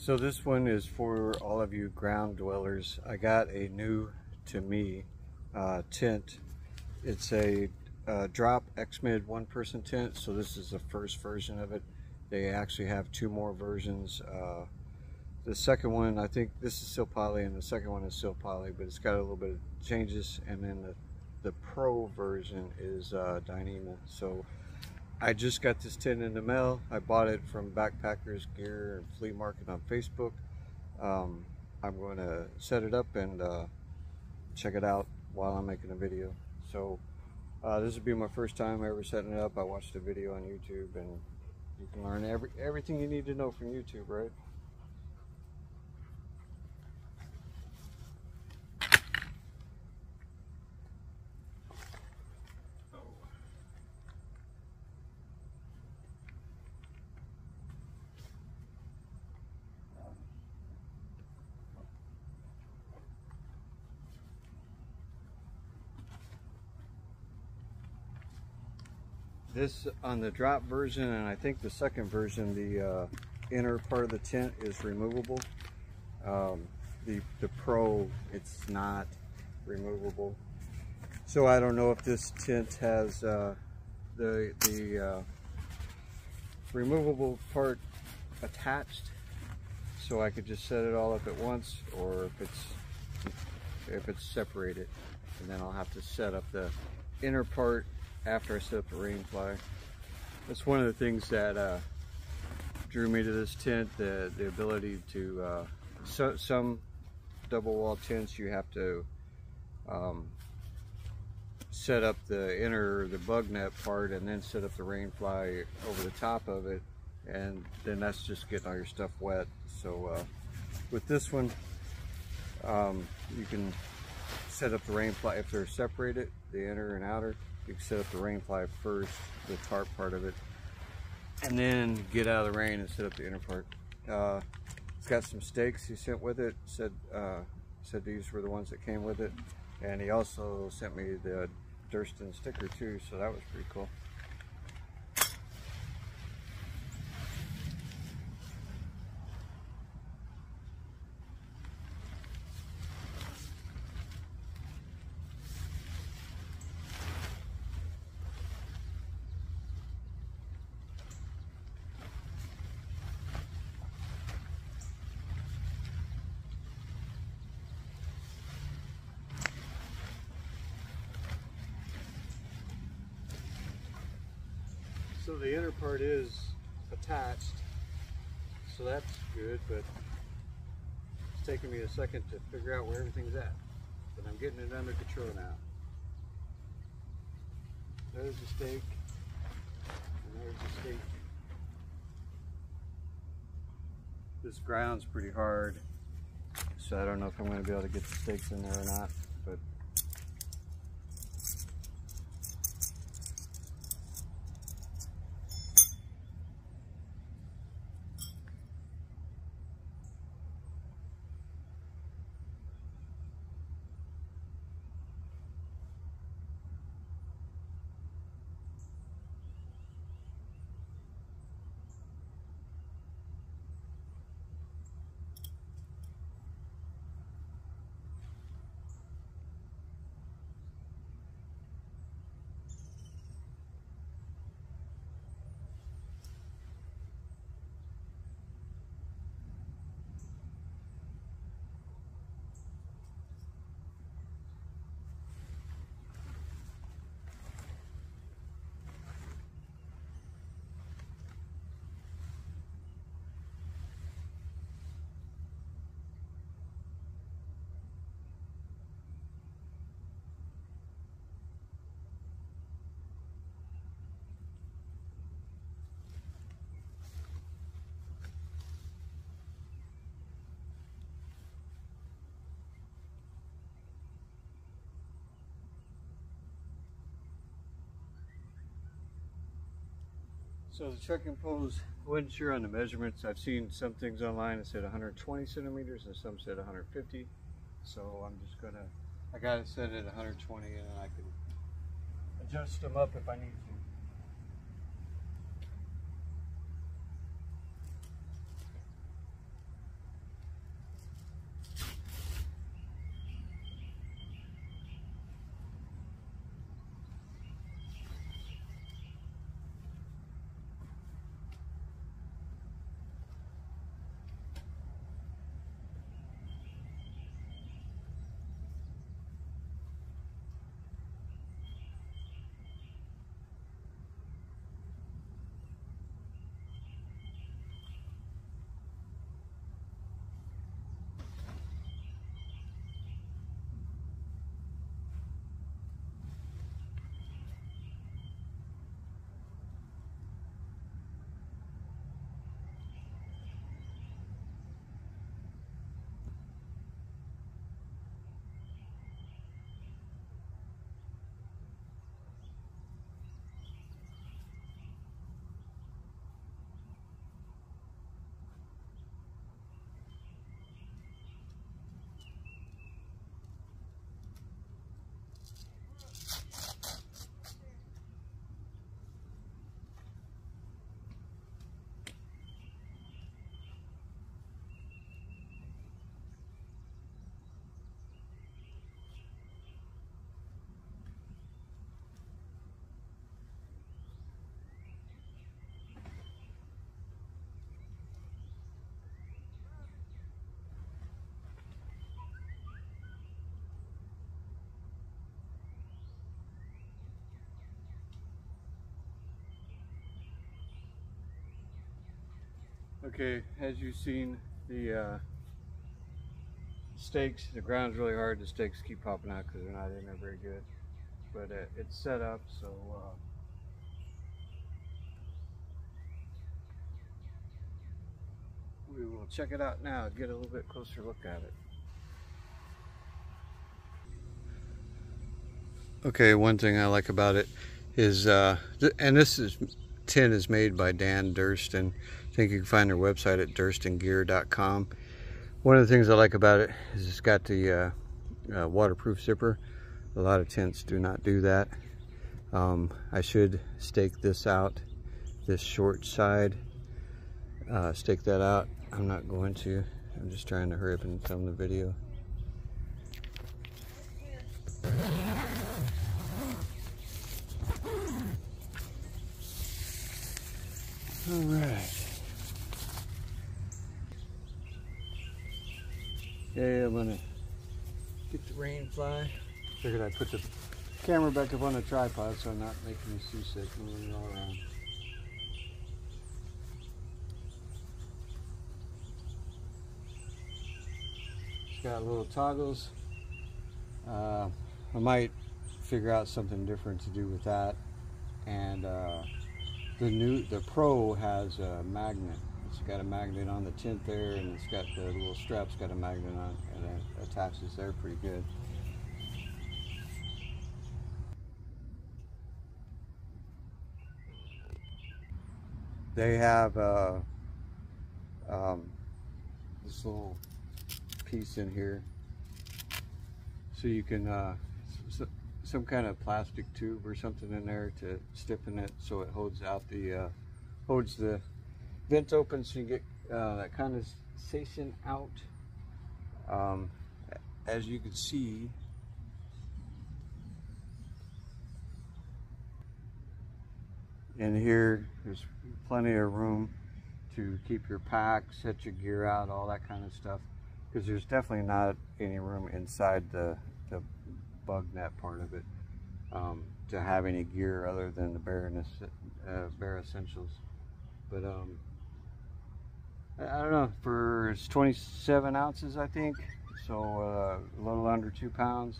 So this one is for all of you ground dwellers. I got a new, to me, uh, tent. It's a uh, drop X-Mid one person tent. So this is the first version of it. They actually have two more versions. Uh, the second one, I think this is still poly and the second one is still poly, but it's got a little bit of changes. And then the, the pro version is uh, Dyneema. So I just got this tent in the mail. I bought it from Backpackers Gear and Flea Market on Facebook. Um, I'm going to set it up and uh, check it out while I'm making a video. So uh, this will be my first time ever setting it up. I watched a video on YouTube and you can learn every everything you need to know from YouTube, right? This on the drop version and I think the second version, the uh, inner part of the tent is removable. Um, the, the Pro, it's not removable. So I don't know if this tent has uh, the, the uh, removable part attached so I could just set it all up at once or if it's if it's separated and then I'll have to set up the inner part after I set up the rain fly. That's one of the things that uh, drew me to this tent, the, the ability to, uh, so, some double wall tents you have to um, set up the inner, the bug net part and then set up the rain fly over the top of it and then that's just getting all your stuff wet. So uh, with this one, um, you can set up the rain fly if they're separated, the inner and outer, you can set up the rain fly first, the tarp part of it, and then get out of the rain and set up the inner part. Uh, it's got some stakes he sent with it, said, uh, said these were the ones that came with it, and he also sent me the Durston sticker too, so that was pretty cool. So the inner part is attached, so that's good, but it's taking me a second to figure out where everything's at. But I'm getting it under control now. There's the stake, and there's the stake. This ground's pretty hard, so I don't know if I'm going to be able to get the stakes in there or not, but So the trekking poles, I wasn't sure on the measurements. I've seen some things online that said 120 centimeters and some said 150. So I'm just gonna, I got it set at 120 and I can adjust them up if I need to. Okay, as you've seen, the uh, stakes, the ground's really hard. The stakes keep popping out because they're not in there very good. But uh, it's set up, so uh, we will check it out now, get a little bit closer look at it. Okay, one thing I like about it is, uh, and this is tin is made by Dan Durston. I think you can find their website at durstongear.com. One of the things I like about it is it's got the uh, uh, waterproof zipper. A lot of tents do not do that. Um, I should stake this out, this short side, uh, stake that out. I'm not going to. I'm just trying to hurry up and film the video. All right. Yeah, I'm gonna get the rain fly. Figured I'd put the camera back up on the tripod so I'm not making me seasick moving it all around. It's got little toggles. Uh, I might figure out something different to do with that. And uh, the new, the Pro has a magnet. It's got a magnet on the tent there, and it's got the little straps got a magnet on, and it attaches there pretty good. They have uh, um, this little piece in here, so you can uh, some kind of plastic tube or something in there to stiffen it so it holds out the uh, holds the vent open so you get uh, that condensation out. Um, as you can see, in here there's plenty of room to keep your pack, set your gear out, all that kind of stuff. Because there's definitely not any room inside the, the bug net part of it um, to have any gear other than the bare, uh, bare essentials. But um, I, don't know, for it's 27 ounces, I think, so uh, a little under two pounds.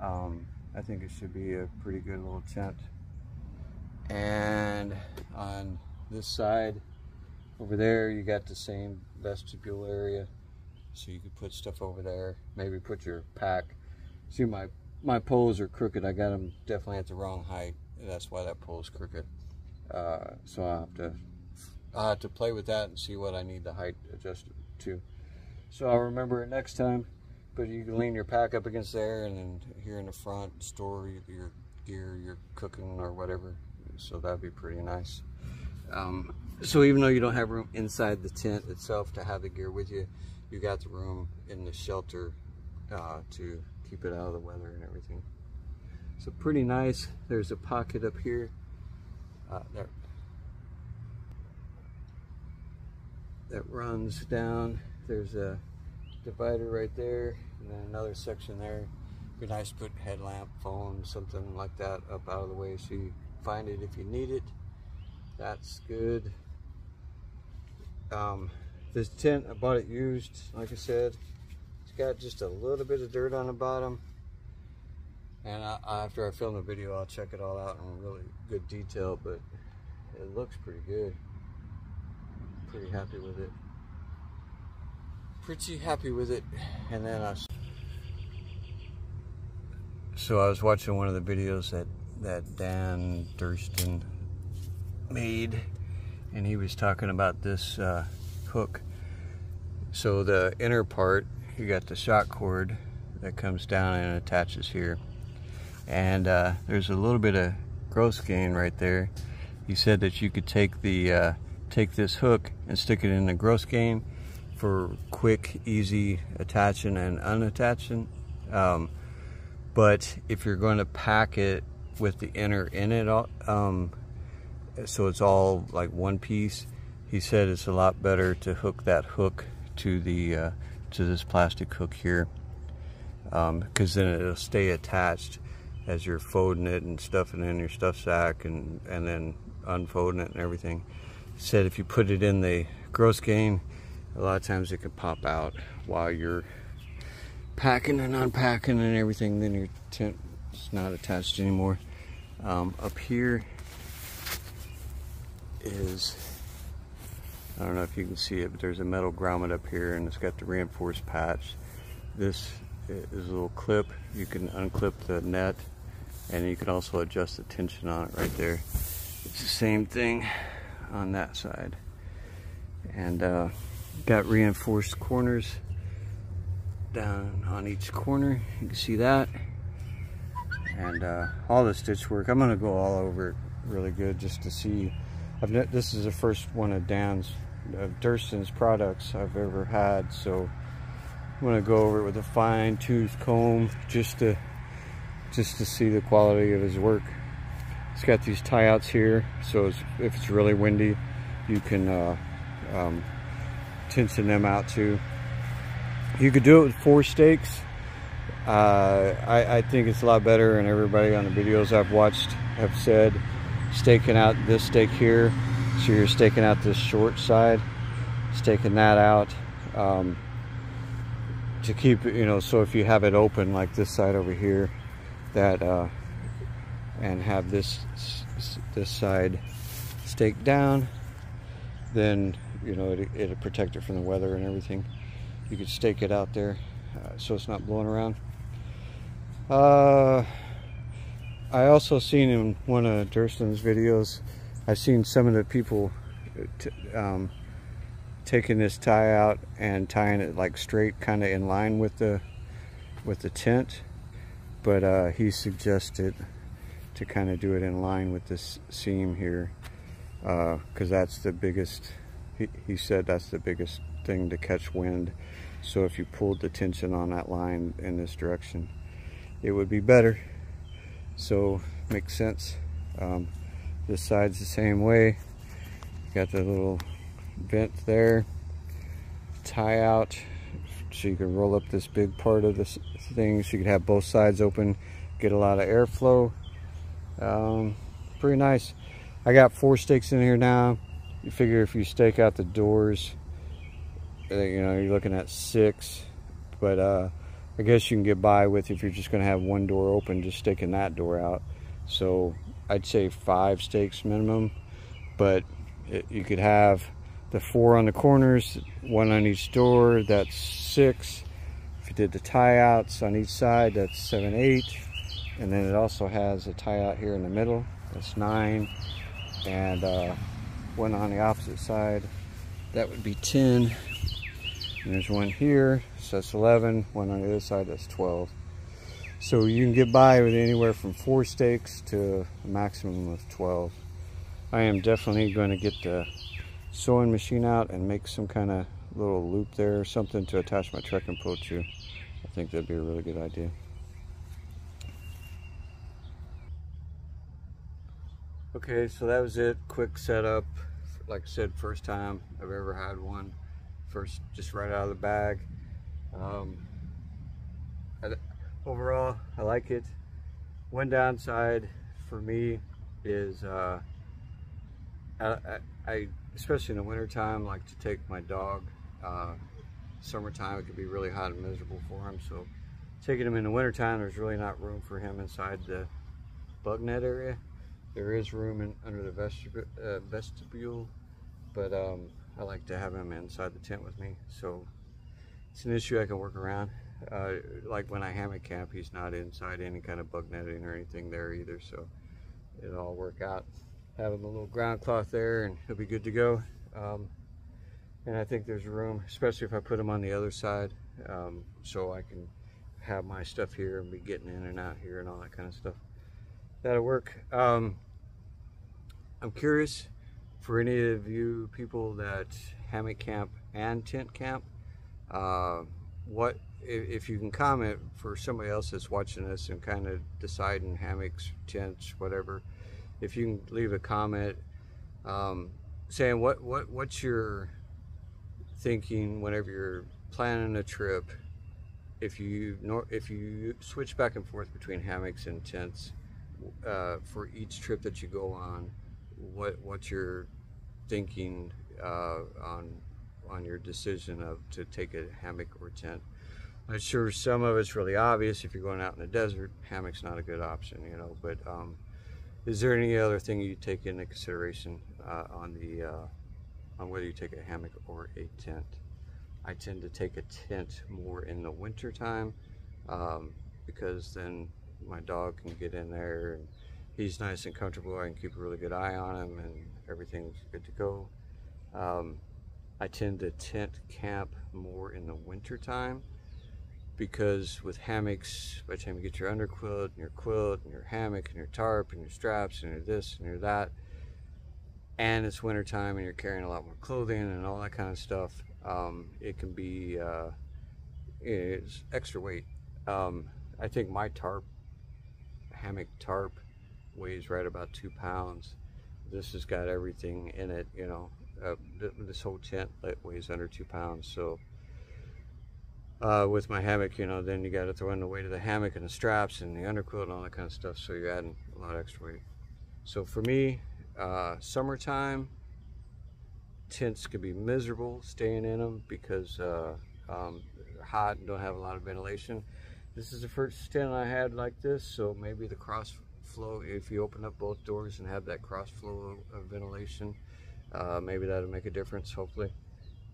Um, I think it should be a pretty good little tent. And on this side, over there, you got the same vestibule area. So you could put stuff over there, maybe put your pack. See my my poles are crooked. I got them definitely at the wrong height. That's why that pole is crooked. Uh, so I'll have to have to play with that and see what I need the height adjusted to. So I'll remember it next time. But you can lean your pack up against there and then here in the front store your gear, your cooking or whatever. So that'd be pretty nice. Um, so even though you don't have room inside the tent itself to have the gear with you, you got the room in the shelter uh, to keep it out of the weather and everything. So pretty nice. There's a pocket up here. Uh, there. That runs down. There's a divider right there and then another section there. Be nice to put headlamp, phone, something like that up out of the way so you find it if you need it. That's good. Um, this tent, I bought it used, like I said It's got just a little bit of dirt on the bottom. And I, after I film the video, I'll check it all out in really good detail, but it looks pretty good. Pretty happy with it. Pretty happy with it. And then I... So I was watching one of the videos that, that Dan Durston made, and he was talking about this uh, hook. So the inner part you got the shock cord that comes down and attaches here. And uh, there's a little bit of grosgrain right there. He said that you could take the uh, take this hook and stick it in the grosgrain for quick, easy attaching and unattaching. Um, but if you're going to pack it with the inner in it, um, so it's all like one piece, he said it's a lot better to hook that hook to the uh, to this plastic hook here because um, then it'll stay attached as you're folding it and stuffing it in your stuff sack and, and then unfolding it and everything. Said if you put it in the grosgrain, a lot of times it could pop out while you're packing and unpacking and everything, then your tent is not attached anymore. Um, up here is, I don't know if you can see it, but there's a metal grommet up here and it's got the reinforced patch. This is a little clip. You can unclip the net and you can also adjust the tension on it right there. It's the same thing on that side. And uh, got reinforced corners down on each corner. You can see that. And uh, all the stitch work, I'm gonna go all over it really good just to see. I've this is the first one of Dan's, of Durston's products I've ever had. So I'm gonna go over it with a fine tooth comb just to, just to see the quality of his work. It's got these tie outs here. So if it's really windy, you can uh, um, tension them out too. You could do it with four stakes. Uh, I, I, think it's a lot better and everybody on the videos I've watched have said staking out this stake here. So you're staking out this short side, staking that out um, to keep, you know, so if you have it open like this side over here, that, uh, and have this, this side staked down, then, you know, it, it'll protect it from the weather and everything you could stake it out there uh, so it's not blowing around. Uh, I also seen in one of Durston's videos, I've seen some of the people um, taking this tie out and tying it like straight kind of in line with the with the tent but uh, he suggested to kind of do it in line with this seam here because uh, that's the biggest he, he said that's the biggest thing to catch wind. So if you pulled the tension on that line in this direction, it would be better. So makes sense. Um, this side's the same way. Got the little vent there, tie out, so you can roll up this big part of this thing so you can have both sides open, get a lot of airflow. Um, pretty nice. I got four stakes in here now. You figure if you stake out the doors, uh, you know, you're looking at six, but uh, I guess you can get by with if you're just going to have one door open, just sticking that door out. So I'd say five stakes minimum, but it, you could have the four on the corners, one on each door, that's six. If you did the tie outs on each side, that's seven, eight. And then it also has a tie out here in the middle, that's nine. And uh, one on the opposite side, that would be 10. And there's one here, so that's 11. One on the other side, that's 12. So you can get by with anywhere from four stakes to a maximum of 12. I am definitely going to get the sewing machine out and make some kind of little loop there or something to attach my trekking pole to. I think that'd be a really good idea. Okay, so that was it. Quick setup. Like I said, first time I've ever had one first just right out of the bag. Um, I, overall, I like it. One downside for me is uh, I, I, especially in the wintertime, like to take my dog. Uh, summertime, it could be really hot and miserable for him. So taking him in the wintertime, there's really not room for him inside the bug net area. There is room in, under the vestibule, uh, vestibule but um, I like to have him inside the tent with me. So it's an issue I can work around. Uh, like when I hammock camp, he's not inside any kind of bug netting or anything there either. So it'll all work out. Have him a little ground cloth there and he'll be good to go. Um, and I think there's room, especially if I put him on the other side, um, so I can have my stuff here and be getting in and out here and all that kind of stuff. That'll work. Um, I'm curious for any of you people that hammock camp and tent camp, uh, what if you can comment for somebody else that's watching this and kind of deciding hammocks, tents, whatever. If you can leave a comment um, saying what what what's your thinking whenever you're planning a trip. If you if you switch back and forth between hammocks and tents uh, for each trip that you go on, what what you're thinking uh, on on your decision of to take a hammock or tent. I'm sure some of it's really obvious. If you're going out in the desert, hammock's not a good option, you know. But um, is there any other thing you take into consideration uh, on the uh, on whether you take a hammock or a tent? I tend to take a tent more in the winter time um, because then my dog can get in there and he's nice and comfortable. I can keep a really good eye on him and everything's good to go. Um, I tend to tent camp more in the winter time because with hammocks, by the time you get your underquilt and your quilt and your hammock and your tarp and your straps and your this and your that, and it's winter time and you're carrying a lot more clothing and all that kind of stuff, um, it can be uh, it's extra weight. Um, I think my tarp, hammock tarp, weighs right about two pounds. This has got everything in it, you know. Uh, this whole tent weighs under two pounds, so uh, with my hammock, you know, then you got to throw in the weight of the hammock and the straps and the underquilt and all that kind of stuff. So you're adding a lot of extra weight. So for me, uh, summertime, tents can be miserable staying in them because uh, um, they're hot and don't have a lot of ventilation. This is the first tent I had like this, so maybe the cross flow, if you open up both doors and have that cross flow of ventilation, uh, maybe that'll make a difference, hopefully.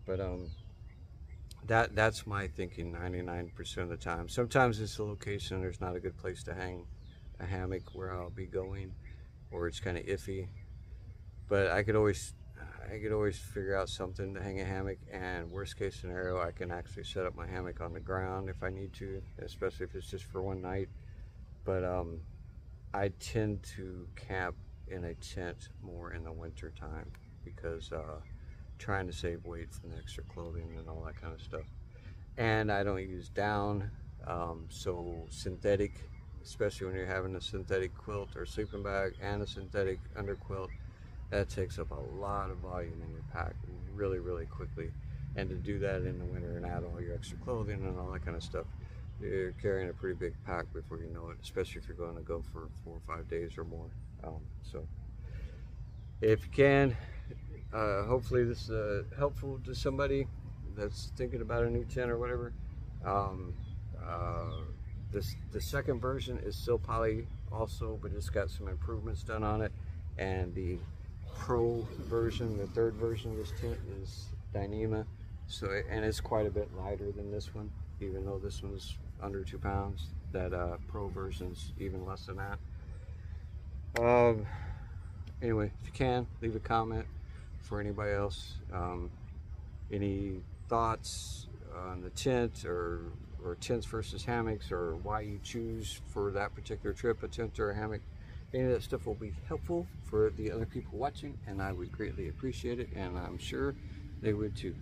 But um, that that's my thinking 99% of the time. Sometimes it's a location there's not a good place to hang a hammock where I'll be going or it's kind of iffy. But I could always I could always figure out something to hang a hammock and worst case scenario I can actually set up my hammock on the ground if I need to, especially if it's just for one night. But um, I tend to camp in a tent more in the winter time because uh, trying to save weight from the extra clothing and all that kind of stuff. And I don't use down, um, so synthetic, especially when you're having a synthetic quilt or sleeping bag and a synthetic underquilt, that takes up a lot of volume in your pack really, really quickly. And to do that in the winter and add all your extra clothing and all that kind of stuff, you're carrying a pretty big pack before you know it, especially if you're going to go for four or five days or more. Um, so if you can, uh, hopefully this is uh, helpful to somebody that's thinking about a new tent or whatever. Um, uh, this the second version is still poly also, but it's got some improvements done on it. And the pro version, the third version of this tent is Dyneema. So and it's quite a bit lighter than this one, even though this one's under two pounds. That uh, pro version's even less than that. Um, anyway, if you can, leave a comment for anybody else. Um, any thoughts on the tent or, or tents versus hammocks or why you choose for that particular trip a tent or a hammock. Any of that stuff will be helpful for the other people watching and I would greatly appreciate it and I'm sure they would too.